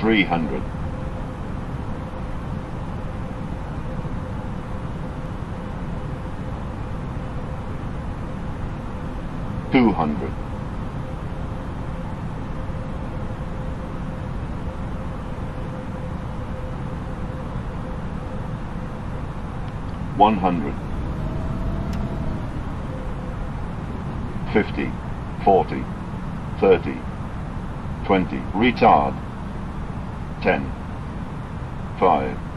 three hundred, two hundred, one hundred, fifty, forty, thirty, twenty, retard, ten, five,